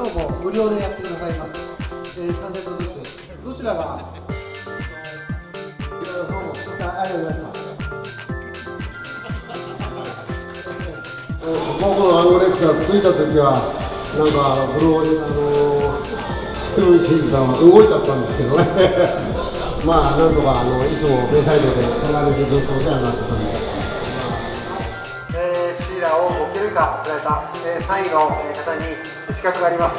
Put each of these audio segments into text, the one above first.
費用も無料でやってくださいます。えー、3セットずつ。どちらが、いろいろどうも、ありがとうございます。僕のアンゴレクチャー着いた時は、なんか、ブローあのー、ヒロシさんは動いちゃったんですけどね。まあ、なんとかあのいつもベイサイドで隣でずっとお世話になってたんで。えー、シーラを5キロ以下釣られた、えー、3位の方に資格があります。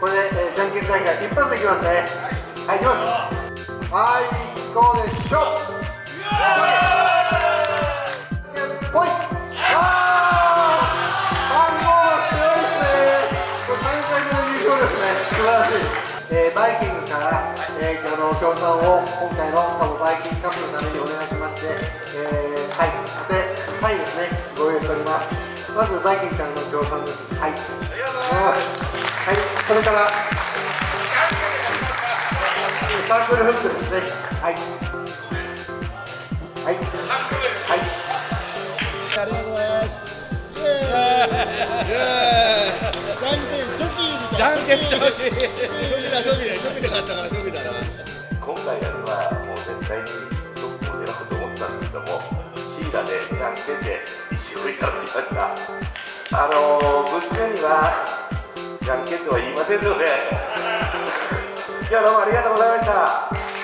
これで、えー、じゃんけん大会一発でいきますね。はい、いきます。はい、こうでしょ。協賛を今回の多分バイキングカップのためにお願いしまして、えー、はい、で、サイですね、ご用意しております。まずバイキングからの協賛です。はい。ありがとうございます。はい、それから、サークルフックですね。はい。はい。はい。ありがとうございます。じゃんけんチョキじゃんけんチョキチョキだチョキだチョキで勝ったからチョキだな今回やるのはもう絶対にシーラでじゃんけんで一応いただきました。あのー、娘にはじゃんけんとは言いませんので。いやどうもありがとうございました。はい、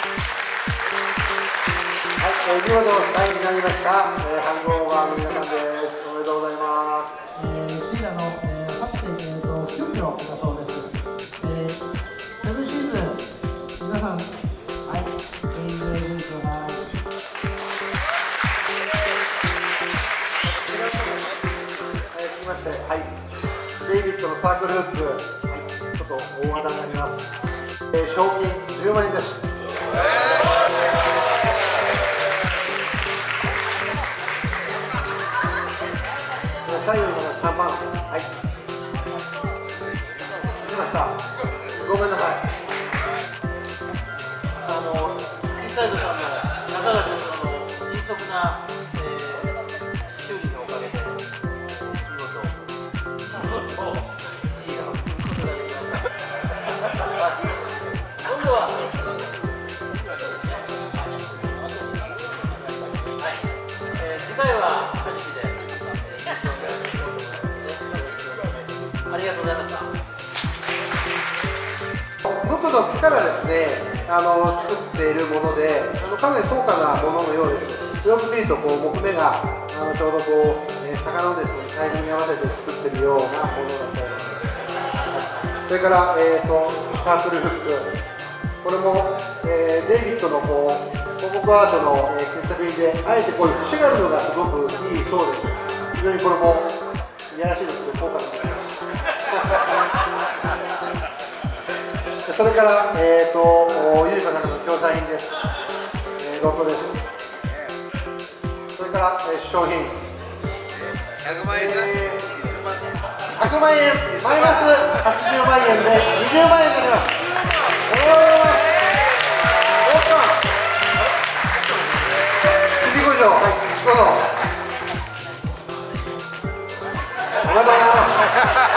えー、見事3位になりました、えー、ハンゴーバーの皆さんです。おめでとうございます、えー、シーラの、えー、8.9キロだそうです、えー、セブンシーズン皆さんループ、はい、ちょっと大型になります、えー、賞金10万円です、左右にまた3万はい。来ましたごめんなさい。の木からですねあの作っているものであのかなり高価なもののようです。よく見るとこう木目があのちょうどこう、えー、魚のですねサイズに合わせて作ってるようなものだそうです。それから、えーと、サークルフック。これも、えー、デイビッドのこう広告アートの、えー、傑作品であえてこういう節があるのがすごくいいそうです。非常にこれもいやらしいです。それから、えーと、ゆりかさんの共産品です、えー、ロットです。それから、えー、商品。100万円、えー、100万円。マイナス80万円で20万円になります。おめでとうございます。奥さん首工場はいどうぞ。おめでとうございます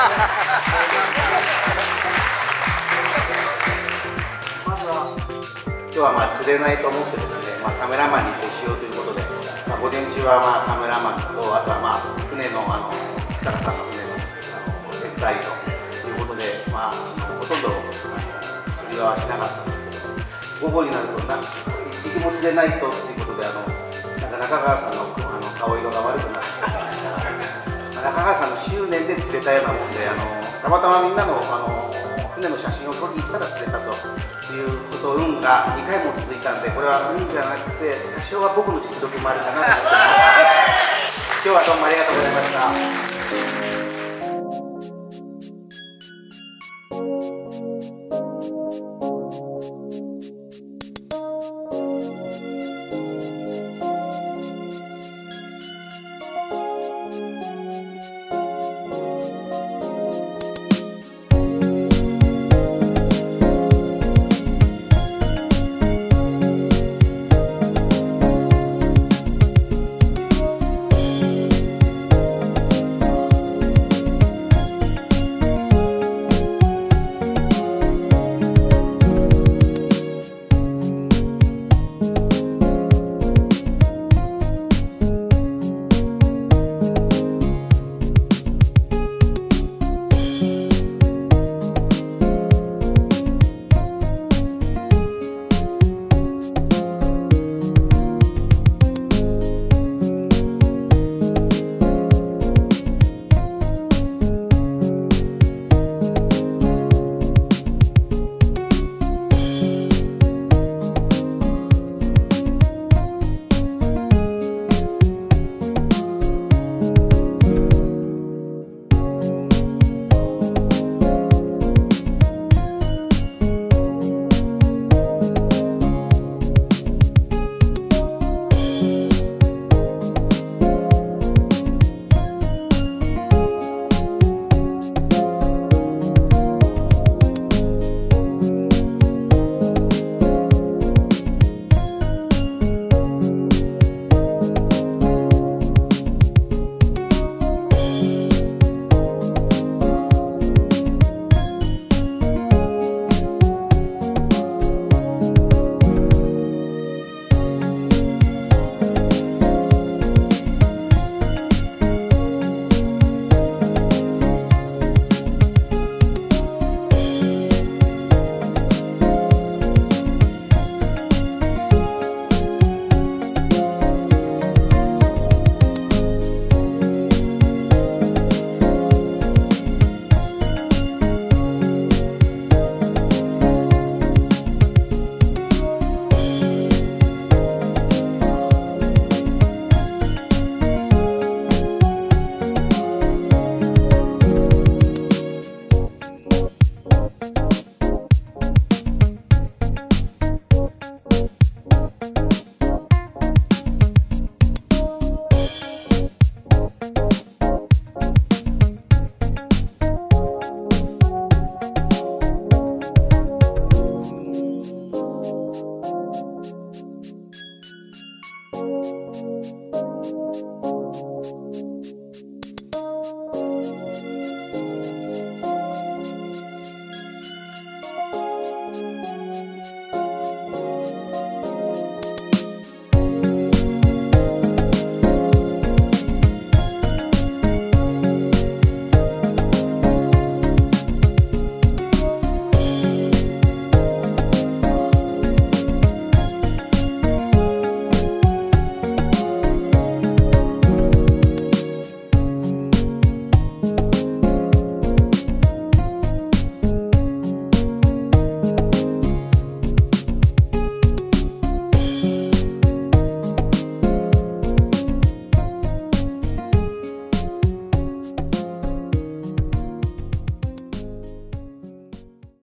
はまあ釣れないと思ってですね、まあ、カメラマンにしようということで、まあ、午前中はまあカメラマンとあとはまあ船のあの設楽さんの船のあの手伝いということで、まあ、ほとんどあの釣りはしなかったんですけど午後になるとな一匹も釣れないとっていうことであのなんか中川さんのあの顔色が悪くなって中川さんの執念で釣れたようなもんであのたまたまみんなのあの船の写真を撮りに行ったら釣れたということ運が2回も続いたんでこれは運じゃなくて多少は僕の実力もあるかなと思って今日はどうもありがとうございました。